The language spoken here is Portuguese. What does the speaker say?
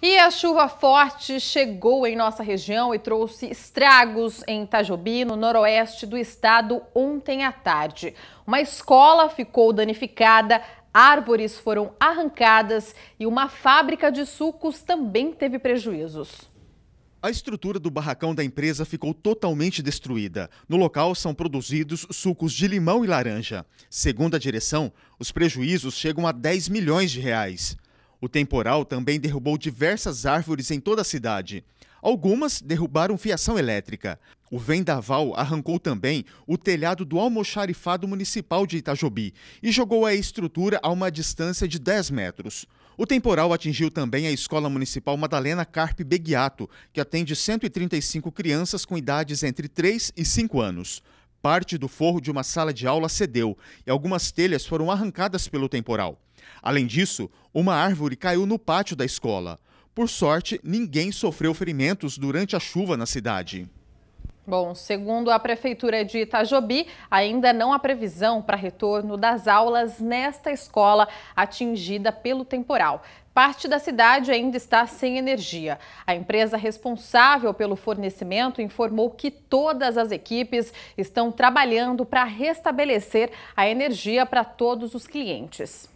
E a chuva forte chegou em nossa região e trouxe estragos em Itajobi, no noroeste do estado, ontem à tarde. Uma escola ficou danificada, árvores foram arrancadas e uma fábrica de sucos também teve prejuízos. A estrutura do barracão da empresa ficou totalmente destruída. No local são produzidos sucos de limão e laranja. Segundo a direção, os prejuízos chegam a 10 milhões de reais. O temporal também derrubou diversas árvores em toda a cidade. Algumas derrubaram fiação elétrica. O vendaval arrancou também o telhado do almoxarifado municipal de Itajobi e jogou a estrutura a uma distância de 10 metros. O temporal atingiu também a Escola Municipal Madalena Carpe Beguiato, que atende 135 crianças com idades entre 3 e 5 anos. Parte do forro de uma sala de aula cedeu e algumas telhas foram arrancadas pelo temporal. Além disso, uma árvore caiu no pátio da escola. Por sorte, ninguém sofreu ferimentos durante a chuva na cidade. Bom, segundo a Prefeitura de Itajobi, ainda não há previsão para retorno das aulas nesta escola atingida pelo temporal. Parte da cidade ainda está sem energia. A empresa responsável pelo fornecimento informou que todas as equipes estão trabalhando para restabelecer a energia para todos os clientes.